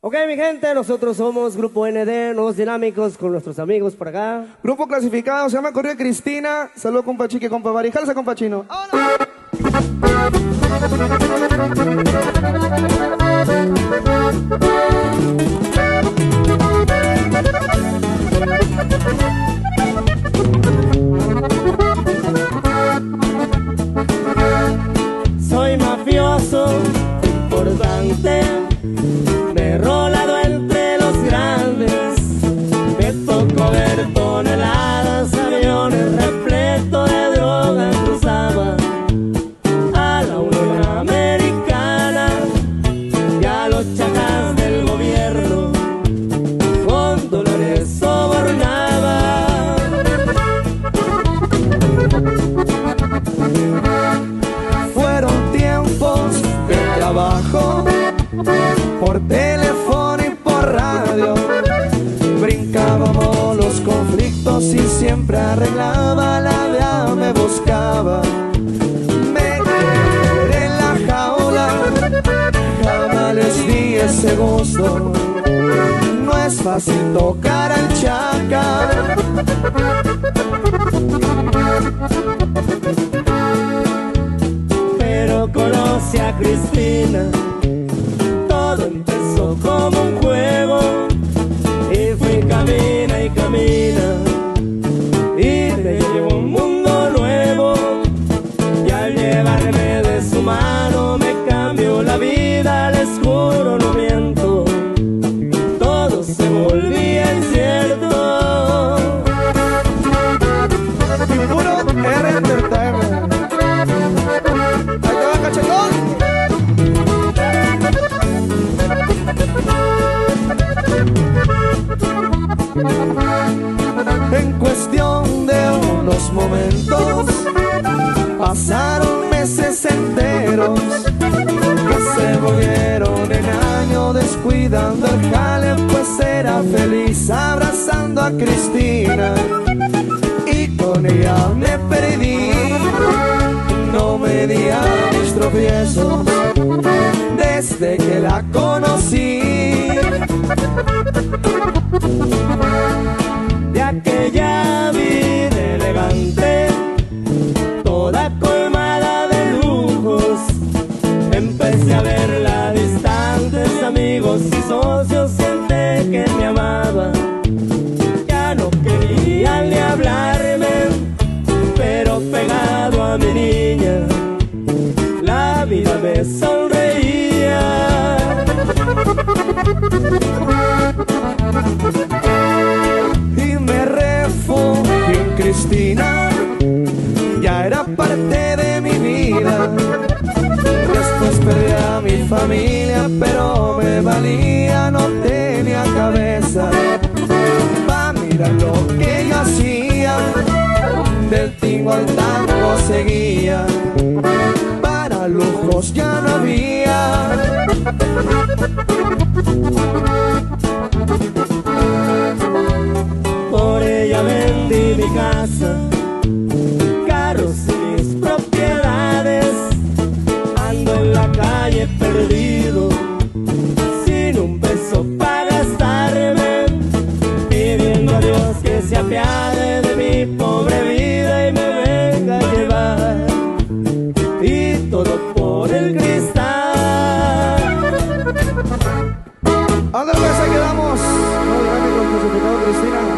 Ok, mi gente, nosotros somos Grupo ND, Nuevos Dinámicos, con nuestros amigos por acá. Grupo clasificado, se llama Correa Cristina. Saludos, compa Chique, compa Bari. Jalsa, compa Chino. Soy Brincábamos los conflictos y siempre arreglaba la vida, me buscaba. Me quedé en la jaula, jamás les di ese gusto. No es fácil tocar al chaca. pero conoce a Cristina. Que se volvieron en año descuidando el jale pues era feliz abrazando a Cristina. Y con ella me perdí. No me di a mis tropiezos desde que la conocí. De aquella me sonreía. y me refugio en Cristina, ya era parte de mi vida. Después perdí a mi familia, pero me valía, no tenía cabeza. Pa' mirar lo que yo hacía, del tingo al tango seguía. Ya no había. Por ella vendí mi casa, carros y mis propiedades. Ando en la calle perdido, sin un peso para gastarme. Pidiendo a Dios que se apiade Ándale, pues, ahí quedamos. Muy grande con nuestro pecado, Cristina.